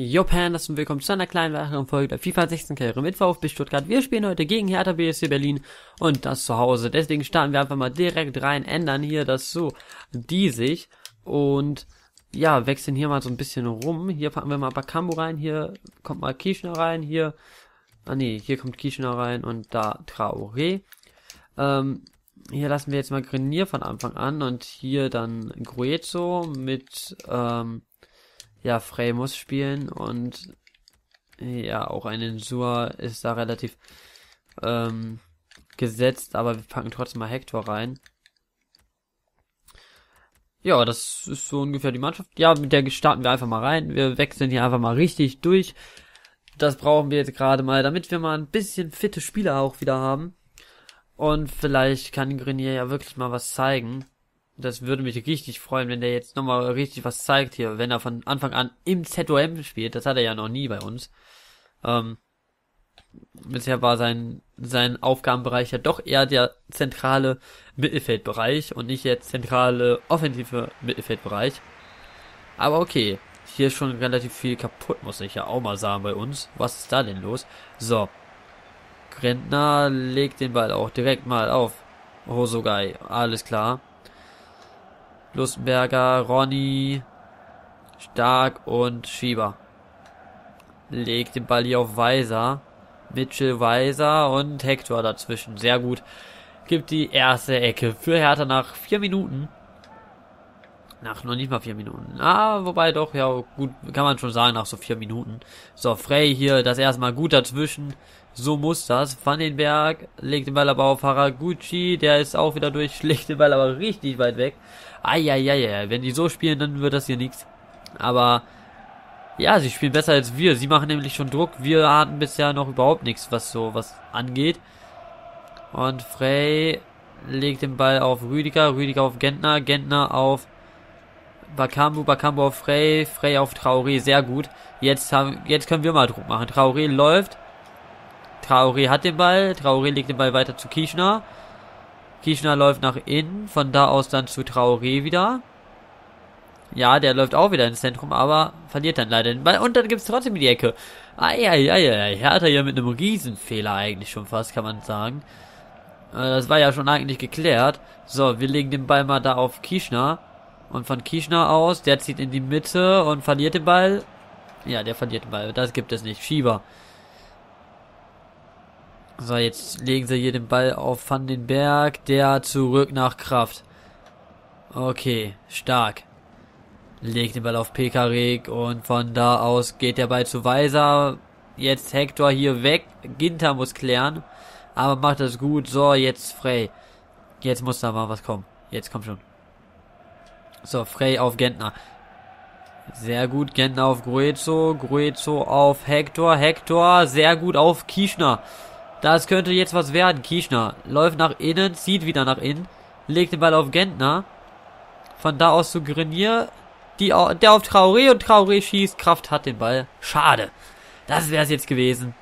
Pandas und willkommen zu einer kleinen weiteren Folge der FIFA 16 Karriere mit VfB Stuttgart. Wir spielen heute gegen Hertha BSC Berlin und das zu Hause. Deswegen starten wir einfach mal direkt rein, ändern hier das so diesig und ja, wechseln hier mal so ein bisschen rum. Hier packen wir mal Bakambu rein, hier kommt mal Kieschner rein, hier, ah nee, hier kommt Kieschner rein und da Traoré. Ähm, hier lassen wir jetzt mal Grenier von Anfang an und hier dann Gruezo mit, ähm, ja, Frey muss spielen und ja, auch ein Insur ist da relativ ähm, gesetzt, aber wir packen trotzdem mal Hector rein. Ja, das ist so ungefähr die Mannschaft. Ja, mit der starten wir einfach mal rein. Wir wechseln hier einfach mal richtig durch. Das brauchen wir jetzt gerade mal, damit wir mal ein bisschen fitte Spieler auch wieder haben. Und vielleicht kann Grenier ja wirklich mal was zeigen das würde mich richtig freuen, wenn der jetzt nochmal richtig was zeigt hier, wenn er von Anfang an im ZOM spielt. Das hat er ja noch nie bei uns. Ähm, bisher war sein, sein Aufgabenbereich ja doch eher der zentrale Mittelfeldbereich und nicht der zentrale offensive Mittelfeldbereich. Aber okay, hier ist schon relativ viel kaputt, muss ich ja auch mal sagen bei uns. Was ist da denn los? So. Grentner legt den Ball auch direkt mal auf. Hosogai, alles klar. Lustenberger, Ronny, Stark und Schieber. Legt den Ball hier auf Weiser. Mitchell Weiser und Hector dazwischen. Sehr gut. Gibt die erste Ecke für Hertha nach vier Minuten. Nach noch nicht mal vier Minuten. Ah, wobei doch, ja, gut, kann man schon sagen, nach so vier Minuten. So, Frey hier, das erstmal gut dazwischen. So muss das. Vandenberg legt den Ball aber auf Haraguchi, der ist auch wieder durch, legt den Ball aber richtig weit weg. Eieiei, wenn die so spielen, dann wird das hier nichts. Aber ja, sie spielen besser als wir. Sie machen nämlich schon Druck. Wir hatten bisher noch überhaupt nichts, was so was angeht. Und Frey legt den Ball auf Rüdiger, Rüdiger auf Gentner, Gentner auf Bakambu, Bakambu auf Frey, Frey auf Traoré, sehr gut. Jetzt haben, jetzt können wir mal Druck machen. Traoré läuft. Traoré hat den Ball, Traoré legt den Ball weiter zu Kieschner. Kieschner läuft nach innen, von da aus dann zu Traoré wieder. Ja, der läuft auch wieder ins Zentrum, aber verliert dann leider den Ball. Und dann gibt's trotzdem die Ecke. Eieiei, Hertha hier mit einem Riesenfehler eigentlich schon fast, kann man sagen. Äh, das war ja schon eigentlich geklärt. So, wir legen den Ball mal da auf Kieschner. Und von Kieschner aus, der zieht in die Mitte und verliert den Ball. Ja, der verliert den Ball. Das gibt es nicht. Schieber. So, jetzt legen sie hier den Ball auf Van den Berg. Der zurück nach Kraft. Okay, stark. Legt den Ball auf Pekarik und von da aus geht der Ball zu Weiser. Jetzt Hector hier weg. Ginter muss klären. Aber macht das gut. So, jetzt Frey. Jetzt muss da mal was kommen. Jetzt kommt schon. So, Frey auf Gentner. Sehr gut, Gentner auf Gruezo. Gruezo auf Hector. Hector sehr gut auf Kieschner. Das könnte jetzt was werden. Kieschner läuft nach innen, zieht wieder nach innen, legt den Ball auf Gentner. Von da aus zu Grenier. Die, der auf Traoré und Traoré schießt. Kraft hat den Ball. Schade. Das wäre es jetzt gewesen.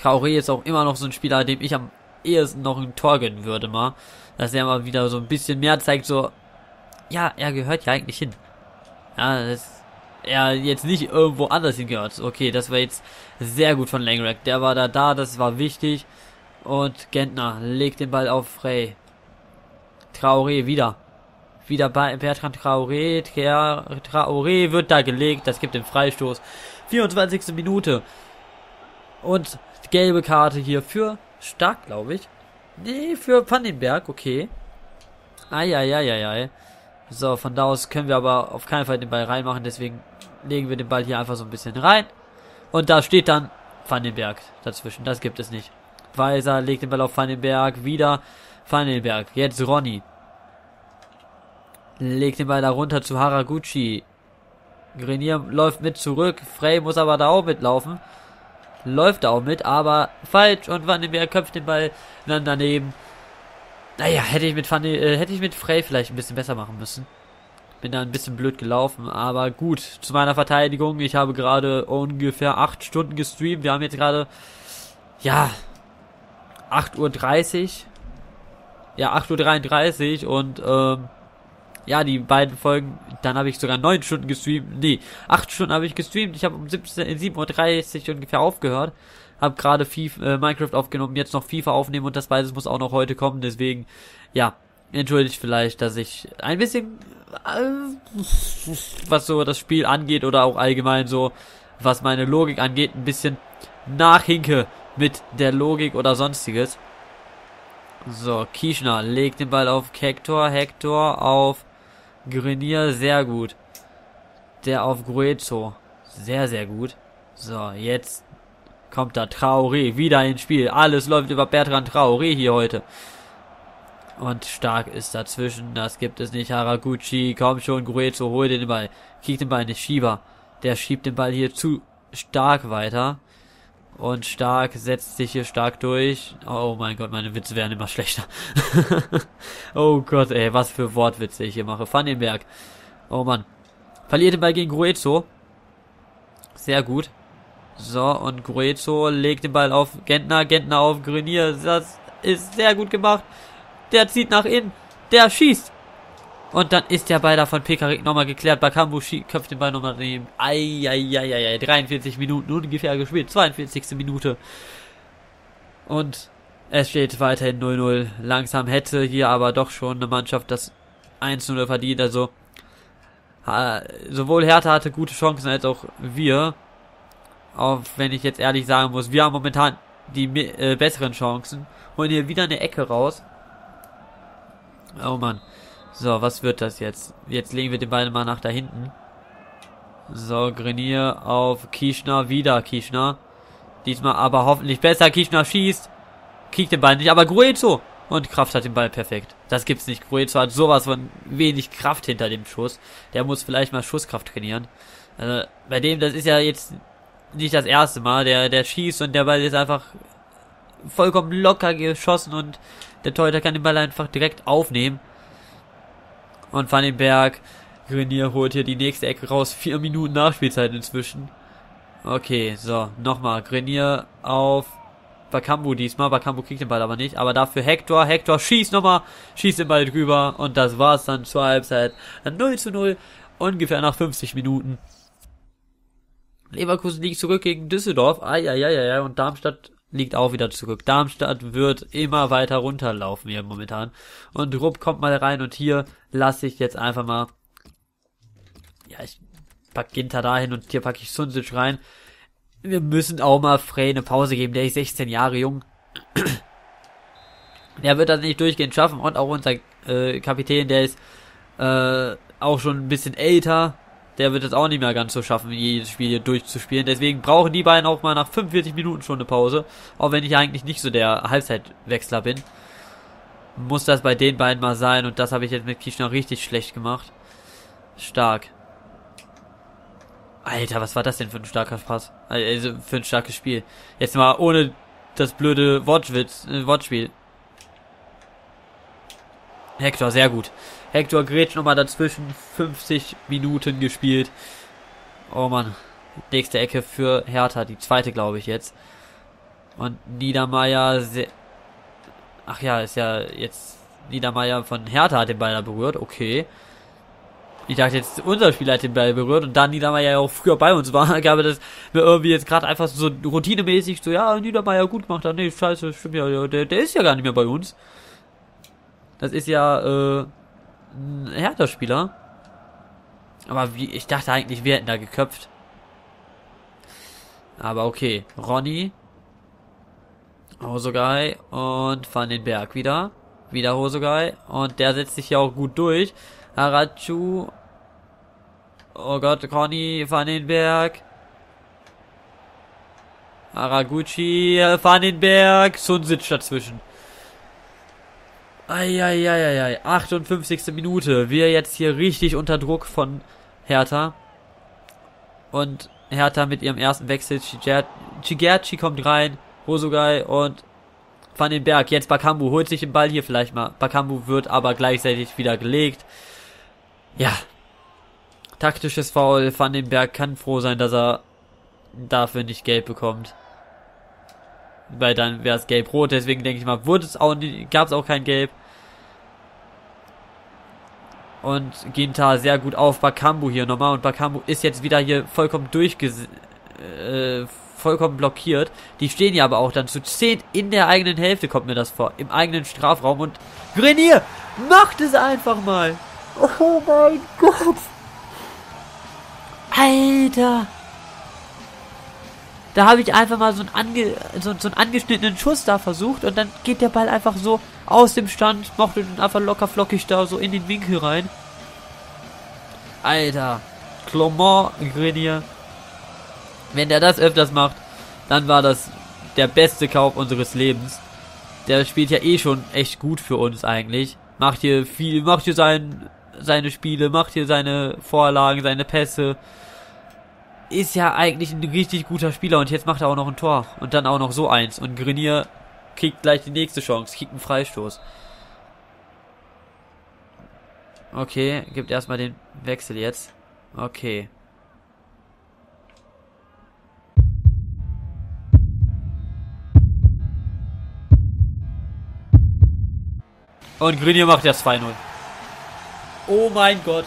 Traoré ist auch immer noch so ein Spieler, dem ich am ehesten noch ein Tor gönnen würde mal. Dass er mal wieder so ein bisschen mehr zeigt, so, ja, er gehört ja eigentlich hin. Ja, das er jetzt nicht irgendwo anders hingehört. Okay, das war jetzt sehr gut von Langerack. Der war da da, das war wichtig. Und Gentner legt den Ball auf Frey. Traoré wieder. Wieder bei Bertrand Traoré. Traoré wird da gelegt. Das gibt den Freistoß. 24. Minute. Und gelbe Karte hier für Stark, glaube ich. Nee, für Vandenberg, okay. Eieieiei. So, von da aus können wir aber auf keinen Fall den Ball reinmachen, deswegen legen wir den Ball hier einfach so ein bisschen rein. Und da steht dann Vandenberg dazwischen. Das gibt es nicht. Weiser legt den Ball auf Vandenberg. Wieder Vandenberg. Jetzt Ronny. Legt den Ball da runter zu Haraguchi. Grenier läuft mit zurück. Frey muss aber da auch mitlaufen. Läuft da auch mit, aber falsch. Und Vandenberg köpft den Ball dann daneben. Naja, hätte ich mit Van, äh, hätte ich mit Frey vielleicht ein bisschen besser machen müssen. Bin da ein bisschen blöd gelaufen, aber gut. Zu meiner Verteidigung, ich habe gerade ungefähr 8 Stunden gestreamt. Wir haben jetzt gerade, ja, 8.30 Uhr. Ja, 8.33 Uhr und, ähm, ja, die beiden Folgen, dann habe ich sogar neun Stunden gestreamt. Nee, acht Stunden habe ich gestreamt. Ich habe um 7.30 Uhr ungefähr aufgehört. Habe gerade äh, Minecraft aufgenommen, jetzt noch FIFA aufnehmen und das beides muss auch noch heute kommen. Deswegen, ja, entschuldigt vielleicht, dass ich ein bisschen, äh, was so das Spiel angeht oder auch allgemein so, was meine Logik angeht, ein bisschen nachhinke mit der Logik oder sonstiges. So, Kieschner legt den Ball auf Hector, Hector auf Grenier, sehr gut. Der auf Gruezo, sehr, sehr gut. So, jetzt kommt da Traoré wieder ins Spiel. Alles läuft über Bertrand Traoré hier heute. Und stark ist dazwischen, das gibt es nicht. Haraguchi, komm schon, Gruezo, hol den Ball. Kick den Ball nicht, Schieber. Der schiebt den Ball hier zu stark weiter. Und stark setzt sich hier stark durch. Oh mein Gott, meine Witze werden immer schlechter. oh Gott, ey, was für Wortwitze ich hier mache. Vandenberg. Oh Mann. Verliert den Ball gegen Gruezo. Sehr gut. So, und Gruezo legt den Ball auf Gentner. Gentner auf Grenier. Das ist sehr gut gemacht. Der zieht nach innen. Der schießt. Und dann ist der Ball da von Pekarik nochmal geklärt. Bakambu köpft den Ball nochmal daneben. Eieieiei. 43 Minuten ungefähr gespielt. 42. Minute. Und es steht weiterhin 0-0. Langsam hätte hier aber doch schon eine Mannschaft das 1-0 verdient. Also sowohl Hertha hatte gute Chancen als auch wir. Auch wenn ich jetzt ehrlich sagen muss, wir haben momentan die äh, besseren Chancen. Holen hier wieder eine Ecke raus. Oh Mann. So, was wird das jetzt? Jetzt legen wir den Ball mal nach da hinten. So, Grenier auf Kieschner, wieder Kieschner. Diesmal aber hoffentlich besser. Kieschner schießt. Kiegt den Ball nicht, aber Gruezo. Und Kraft hat den Ball perfekt. Das gibt's nicht. Gruezo hat sowas von wenig Kraft hinter dem Schuss. Der muss vielleicht mal Schusskraft trainieren. Also, bei dem, das ist ja jetzt nicht das erste Mal. Der, der schießt und der Ball ist einfach vollkommen locker geschossen und der Torhüter kann den Ball einfach direkt aufnehmen. Und Van den Berg, Grenier holt hier die nächste Ecke raus. Vier Minuten Nachspielzeit inzwischen. Okay, so, nochmal. Grenier auf Bakambu diesmal. Bakambu kriegt den Ball aber nicht. Aber dafür Hector. Hector schießt nochmal. Schießt den Ball drüber. Und das war's dann zur Halbzeit. 0 zu 0. Ungefähr nach 50 Minuten. Leverkusen liegt zurück gegen Düsseldorf. Eieieiei. Und Darmstadt liegt auch wieder zurück. Darmstadt wird immer weiter runterlaufen hier momentan. Und Rupp kommt mal rein und hier lasse ich jetzt einfach mal, ja, ich pack Ginter dahin und hier packe ich Sunsic rein. Wir müssen auch mal Frey eine Pause geben, der ist 16 Jahre jung. Der wird das nicht durchgehend schaffen und auch unser äh, Kapitän, der ist äh, auch schon ein bisschen älter, der wird es auch nicht mehr ganz so schaffen, jedes Spiel hier durchzuspielen. Deswegen brauchen die beiden auch mal nach 45 Minuten schon eine Pause. Auch wenn ich eigentlich nicht so der Halbzeitwechsler bin. Muss das bei den beiden mal sein. Und das habe ich jetzt mit Kieschner richtig schlecht gemacht. Stark. Alter, was war das denn für ein starker Pass? Also für ein starkes Spiel. Jetzt mal ohne das blöde Wortwitz, äh, Wortspiel. Hector, sehr gut. Hector Gretsch nochmal dazwischen. 50 Minuten gespielt. Oh Mann. Nächste Ecke für Hertha. Die zweite, glaube ich, jetzt. Und Niedermeier. Ach ja, ist ja jetzt. Niedermeier von Hertha hat den Ball da berührt. Okay. Ich dachte jetzt, unser Spieler hat den Ball berührt und da Niedermeier ja auch früher bei uns war, gab es mir irgendwie jetzt gerade einfach so routinemäßig so, ja, Niedermeier gut gemacht hat. Nee, scheiße, stimmt ja, der, der ist ja gar nicht mehr bei uns. Das ist ja, äh, ein Hertha-Spieler. Aber wie, ich dachte eigentlich, wir hätten da geköpft. Aber okay. Ronny. Hosogai und Van den Berg wieder. Wieder Hosogai. Und der setzt sich ja auch gut durch. Harachu. Oh Gott, Ronny, Van den Berg. Haraguchi, Van den Berg. Sun sitzt dazwischen. Eieieiei, 58. Minute. Wir jetzt hier richtig unter Druck von Hertha. Und Hertha mit ihrem ersten Wechsel. Chigerci kommt rein. Hosogai und Van den Berg. Jetzt Bakambu holt sich den Ball hier vielleicht mal. Bakambu wird aber gleichzeitig wieder gelegt. Ja. Taktisches Foul. Van den Berg kann froh sein, dass er dafür nicht gelb bekommt weil dann wäre es gelb-rot, deswegen denke ich mal, wurde es auch gab es auch kein Gelb. Und Ginta sehr gut auf Bakambu hier nochmal. Und Bakambu ist jetzt wieder hier vollkommen durchges... Äh, vollkommen blockiert. Die stehen ja aber auch dann zu 10 in der eigenen Hälfte, kommt mir das vor. Im eigenen Strafraum. Und Grenier macht es einfach mal. Oh mein Gott. Alter. Da habe ich einfach mal so einen, ange, so, so einen angeschnittenen Schuss da versucht und dann geht der Ball einfach so aus dem Stand, mochte den einfach locker flockig da so in den Winkel rein. Alter. Clement Grenier. Wenn der das öfters macht, dann war das der beste Kauf unseres Lebens. Der spielt ja eh schon echt gut für uns eigentlich. Macht hier viel, macht hier sein, seine Spiele, macht hier seine Vorlagen, seine Pässe. Ist ja eigentlich ein richtig guter Spieler und jetzt macht er auch noch ein Tor. Und dann auch noch so eins. Und Grenier kriegt gleich die nächste Chance, kriegt einen Freistoß. Okay, gibt erstmal den Wechsel jetzt. Okay. Und Grenier macht das 2-0. Oh mein Gott.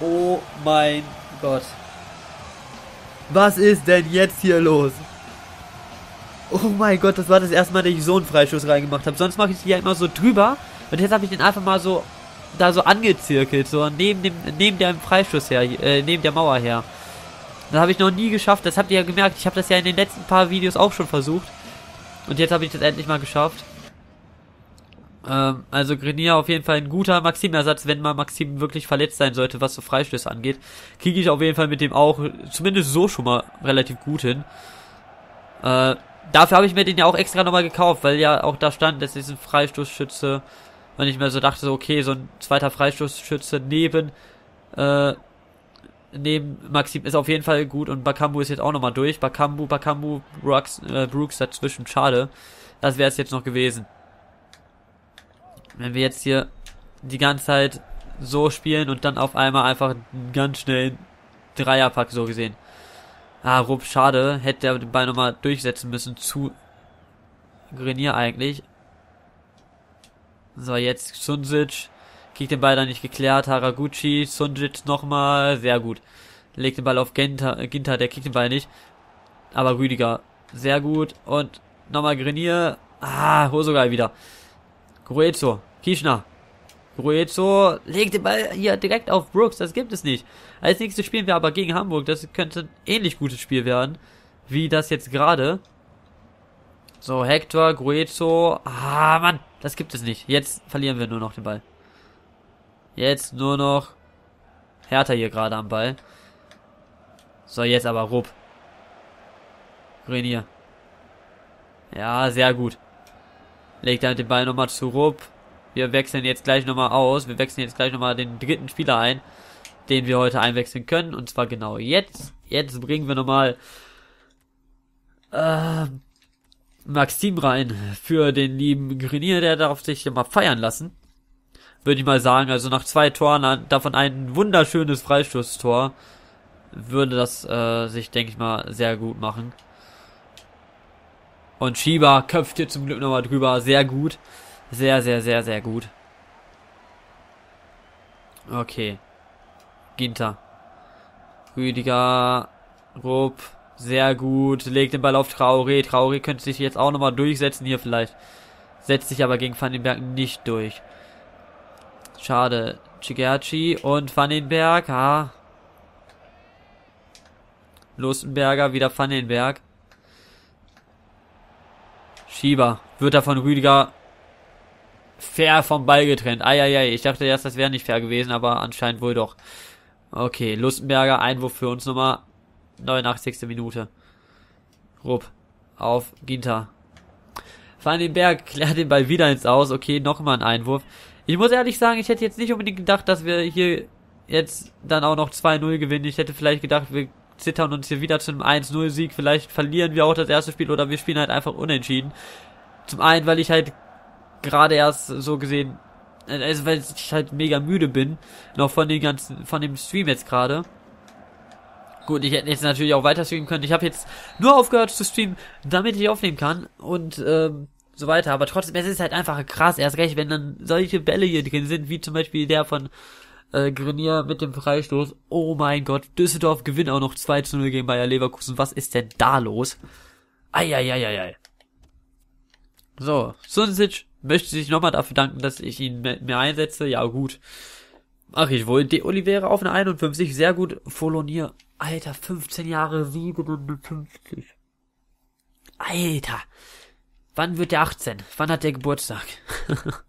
Oh mein Gott. Was ist denn jetzt hier los? Oh mein Gott, das war das erste Mal, dass ich so einen Freischuss reingemacht habe. Sonst mache ich die ja immer so drüber. Und jetzt habe ich den einfach mal so da so angezirkelt, so neben dem neben dem Freischuss her, äh, neben der Mauer her. Das habe ich noch nie geschafft. Das habt ihr ja gemerkt. Ich habe das ja in den letzten paar Videos auch schon versucht. Und jetzt habe ich das endlich mal geschafft. Ähm, also Grenier auf jeden Fall ein guter Maxim-Ersatz, wenn mal Maxim wirklich verletzt sein sollte, was so Freistöße angeht. Kriege ich auf jeden Fall mit dem auch zumindest so schon mal relativ gut hin. Äh, dafür habe ich mir den ja auch extra nochmal gekauft, weil ja auch da stand, dass ein Freistoßschütze. Und ich mir so dachte, so, okay, so ein zweiter Freistoßschütze neben, äh, neben Maxim ist auf jeden Fall gut und Bakambu ist jetzt auch nochmal durch. Bakambu, Bakambu, Brooks, äh, Brooks dazwischen, schade. Das wäre es jetzt noch gewesen. Wenn wir jetzt hier die ganze Zeit so spielen und dann auf einmal einfach ganz schnellen Dreierpack so gesehen. Ah, Rupp, schade. Hätte er den Ball nochmal durchsetzen müssen zu Grenier eigentlich. So, jetzt Sunsic. Kriegt den Ball dann nicht geklärt. Haraguchi, Sunjic nochmal. Sehr gut. Legt den Ball auf Ginter, Ginter, der kriegt den Ball nicht. Aber Rüdiger, sehr gut. Und nochmal Grenier. Ah, Hosogai wieder. Gruezo, Kishna. Gruezo legt den Ball hier direkt auf Brooks, das gibt es nicht. Als nächstes spielen wir aber gegen Hamburg, das könnte ein ähnlich gutes Spiel werden, wie das jetzt gerade. So, Hector, Gruezo, ah, Mann, das gibt es nicht. Jetzt verlieren wir nur noch den Ball. Jetzt nur noch Hertha hier gerade am Ball. So, jetzt aber Rupp. Grenier. Ja, sehr gut. Legt damit den Ball nochmal zu Rupp. Wir wechseln jetzt gleich nochmal aus. Wir wechseln jetzt gleich nochmal den dritten Spieler ein, den wir heute einwechseln können. Und zwar genau jetzt. Jetzt bringen wir nochmal äh, Maxim rein für den lieben Grenier, der darf sich mal feiern lassen. Würde ich mal sagen. Also nach zwei Toren, davon ein wunderschönes Freistoßtor, würde das äh, sich, denke ich mal, sehr gut machen. Und Shiba köpft hier zum Glück nochmal drüber. Sehr gut. Sehr, sehr, sehr, sehr gut. Okay. Ginter. Rüdiger. Rupp. Sehr gut. Legt den Ball auf Traoré. Traoré könnte sich jetzt auch nochmal durchsetzen hier vielleicht. Setzt sich aber gegen Vandenberg nicht durch. Schade. Chigerci und Vandenberg. Ah. Lustenberger, wieder Vandenberg. Schieber wird da von Rüdiger fair vom Ball getrennt. Eieiei, ich dachte erst, das wäre nicht fair gewesen, aber anscheinend wohl doch. Okay, Lustenberger, Einwurf für uns Nummer 89. Minute. Rupp auf Ginter. Van den Berg klärt den Ball wieder ins Aus. Okay, nochmal ein Einwurf. Ich muss ehrlich sagen, ich hätte jetzt nicht unbedingt gedacht, dass wir hier jetzt dann auch noch 2-0 gewinnen. Ich hätte vielleicht gedacht, wir zittern uns hier wieder zu einem 1-0-Sieg. Vielleicht verlieren wir auch das erste Spiel oder wir spielen halt einfach unentschieden. Zum einen, weil ich halt gerade erst so gesehen, also weil ich halt mega müde bin, noch von den ganzen, von dem Stream jetzt gerade. Gut, ich hätte jetzt natürlich auch weiter streamen können. Ich habe jetzt nur aufgehört zu streamen, damit ich aufnehmen kann. Und ähm, so weiter. Aber trotzdem, es ist halt einfach krass, erst recht, wenn dann solche Bälle hier drin sind, wie zum Beispiel der von äh, Grenier mit dem Freistoß. Oh mein Gott, Düsseldorf gewinnt auch noch 2 zu 0 gegen Bayer Leverkusen. Was ist denn da los? Eieieiei. So, Sunsic möchte sich nochmal dafür danken, dass ich ihn mehr einsetze. Ja, gut. Ach ich wohl. De Oliveira auf eine 51, sehr gut. Folonier. Alter, 15 Jahre, 57. Alter. Wann wird der 18? Wann hat der Geburtstag?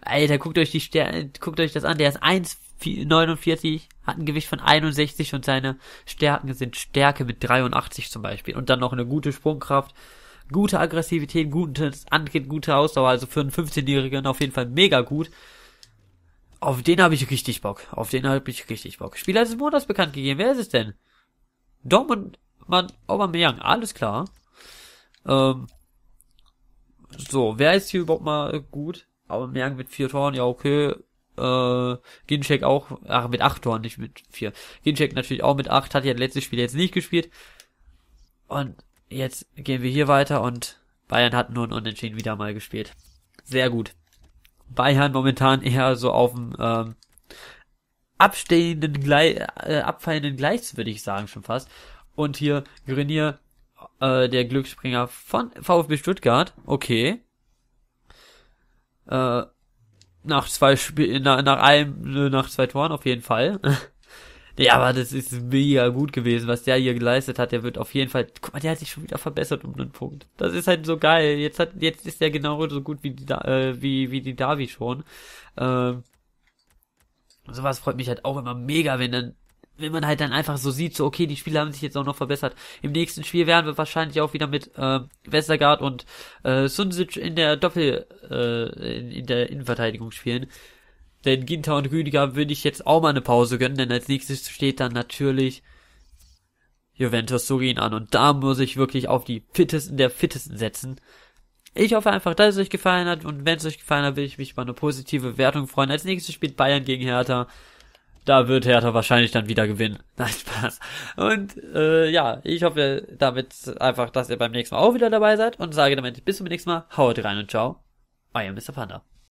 Alter, guckt euch die Sterne, guckt euch das an. Der ist 1,49, hat ein Gewicht von 61 und seine Stärken sind Stärke mit 83 zum Beispiel. Und dann noch eine gute Sprungkraft, gute Aggressivität, gutes Antritt, gute Ausdauer. Also für einen 15-Jährigen auf jeden Fall mega gut. Auf den habe ich richtig Bock. Auf den habe ich richtig Bock. Spieler des Monats bekannt gegeben. Wer ist es denn? Dortmund, man, Aubameyang. Alles klar. Ähm, so, wer ist hier überhaupt mal gut? Aber merken mit vier Toren, ja okay. Äh, Ginchek auch, ach mit acht Toren, nicht mit vier. Ginchek natürlich auch mit acht, hat ja letztes Spiel jetzt nicht gespielt. Und jetzt gehen wir hier weiter und Bayern hat nur ein Unentschieden wieder mal gespielt. Sehr gut. Bayern momentan eher so auf dem ähm, abstehenden, Gle äh, abfallenden Gleis, würde ich sagen schon fast. Und hier Grenier äh, der Glücksspringer von VfB Stuttgart. Okay. Äh, nach zwei Spielen, nach, nach einem, nach zwei Toren auf jeden Fall. ja, aber das ist mega gut gewesen, was der hier geleistet hat. Der wird auf jeden Fall, guck mal, der hat sich schon wieder verbessert um einen Punkt. Das ist halt so geil. Jetzt hat, jetzt ist der genau so gut wie die, äh, wie, wie die Davi schon. Ähm, sowas freut mich halt auch immer mega, wenn dann wenn man halt dann einfach so sieht, so okay, die Spiele haben sich jetzt auch noch verbessert. Im nächsten Spiel werden wir wahrscheinlich auch wieder mit äh, Westergaard und äh, Sunsic in der Doppel äh, in, in der Innenverteidigung spielen. Denn Ginter und Rüdiger würde ich jetzt auch mal eine Pause gönnen, denn als nächstes steht dann natürlich Juventus Turin an und da muss ich wirklich auf die fittesten der fittesten setzen. Ich hoffe einfach, dass es euch gefallen hat und wenn es euch gefallen hat, will ich mich über eine positive Wertung freuen. Als nächstes spielt Bayern gegen Hertha da wird Hertha wahrscheinlich dann wieder gewinnen. Nein, Spaß. Und äh, ja, ich hoffe damit einfach, dass ihr beim nächsten Mal auch wieder dabei seid und sage damit bis zum nächsten Mal. Haut rein und ciao. Euer Mr. Panda.